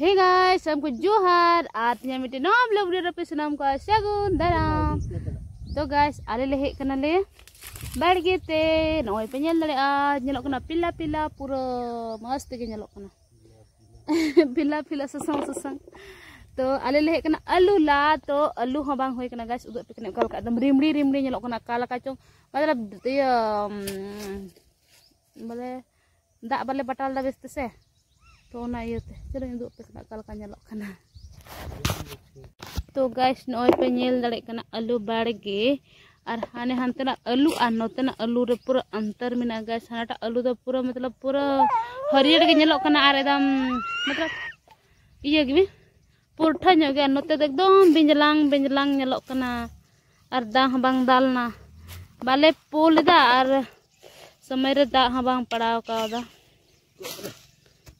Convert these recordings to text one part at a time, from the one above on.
Hey guys, samko Johar. Artinya miti nom lo video rapi senam ko sagun daram. तो guys आले ले हेक कना ले बाड़ गे ते नय पे नेल दले आ नेलो कना पिला पिला पूरा मस्त के नेलो कना पिला पिला ससंग ससंग तो आले ले हेक कना आलू ला तो आलू हो बांग होय कना गाइस उदो पे कना कल का दम रिमड़ी रिमड़ी नेलो कना काला काचो मतलब ये बोले दा बाले बटाल दा बेस्ते से ᱛᱚ ᱚᱱᱟ ᱤᱭᱟᱹᱛᱮ ᱪᱮᱫ ᱤᱧ ᱩᱫᱩᱜ ᱟᱯᱮ ᱠᱟᱱᱟ ᱚᱠᱟ ᱞᱮᱠᱟ ᱧᱮᱞᱚᱜ ᱠᱟᱱᱟ ᱛᱚ ᱜᱟᱭᱥ ᱱᱚᱜᱼᱚᱭ ᱯᱮ ᱧᱮᱞ ᱫᱟᱲᱮᱭᱟᱜ ᱠᱟᱱᱟ ᱟᱹᱞᱩ ᱵᱟᱲᱜᱮ ᱟᱨ ᱦᱟᱱᱮ ᱦᱟᱱᱛᱮᱱᱟᱜ ᱟᱹᱞᱩ ᱟᱨ ᱱᱚᱛᱮᱱᱟᱜ ᱟᱹᱞᱩ ᱨᱮ ᱯᱩᱨᱟᱹ ᱚᱱᱛᱚᱨ ᱢᱮᱱᱟᱜᱼᱟ ᱜᱟᱭᱥ ᱦᱟᱱᱟᱴᱟᱜ ᱟᱹᱞᱩ ᱫᱚ ᱯᱩᱨᱟᱹ ᱢᱚᱛᱞᱚᱵ ᱯᱩᱨᱟᱹ ᱦᱟᱹᱨᱭᱟᱹᱲ ᱜᱮ ᱧᱮᱞᱚᱜ ᱠᱟᱱᱟ ᱟᱨ ᱮᱠᱫᱚᱢ ᱢᱚᱛᱞᱚᱵ ᱤᱭᱟᱹ ᱜᱮᱵᱤᱱ ᱯᱩᱨᱴᱷᱟ ᱧᱚᱜ ᱜᱮ ᱟᱨ ᱱᱚᱛᱮ ᱫᱚ ᱮᱠᱫᱚᱢ ᱵᱤᱸᱡᱞᱟᱝ ᱵᱤᱸᱡᱞᱟᱝ ᱧᱮᱞᱚᱜ ᱠᱟᱱᱟ ᱟᱨ ᱫᱟᱜ ᱦᱚᱸ ᱵᱟᱝ ᱫᱟᱜ ᱞᱮᱱᱟ ᱵᱟᱞᱮ ᱯᱩ ᱞᱮᱫᱟ ᱟᱨ ᱥᱚᱢᱚᱭ ᱨᱮ ᱫᱟᱜ ᱦᱚᱸ ᱵᱟᱝ ᱯᱟᱲᱟᱣ ᱠᱟᱣᱫᱟ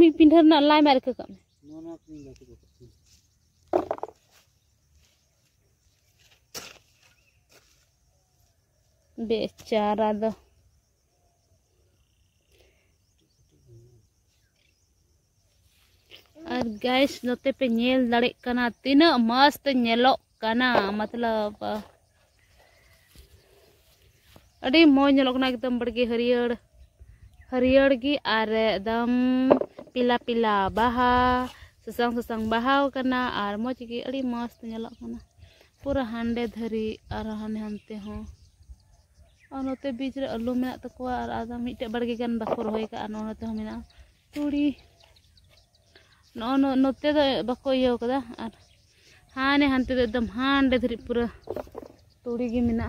mi pindhar na lai mar ka kame बेचारा दो और गैस नोते पे नेल दड़े कना तीना मस्त नेलो कना मतलब मो एकदम बड़गे हरियर हरियर गी और एकदम पीला पीला बाहा और मज अड़ी मस्त नेलो पूरा हांडे धरी और हाने हानते और नोते बीच रे आलू मेना तकवा और आदा बड़गे बाको रोय का तुड़ी नोते बाको इयो और हाने एकदम हांडे धरी पूरा तुड़ी मेना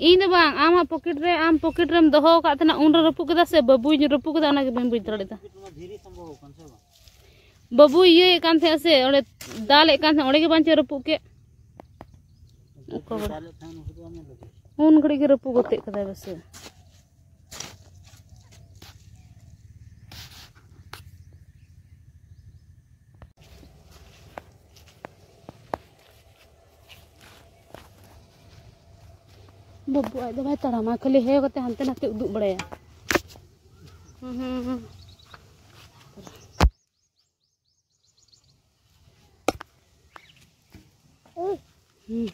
इन आम पकेट रे आम पकेट रेम दोहो का तना उन रपु कदा से बाबू रपूक बन बुझ दड़ेता बाबू थे से दाले के बांचे रपूक उन घड़ी के रपु गते ᱵᱟᱹᱵᱩ ᱟᱡ ᱫᱚ ᱵᱟᱭ ᱛᱟᱲᱟᱢᱟ ᱠᱷᱟᱹᱞᱤ ᱦᱮᱣ ᱠᱟᱛᱮ ᱦᱟᱱᱛᱮ ᱱᱟᱛᱮ ᱩᱫᱩᱜ ᱵᱟᱲᱟᱭᱟ ᱦᱩᱸ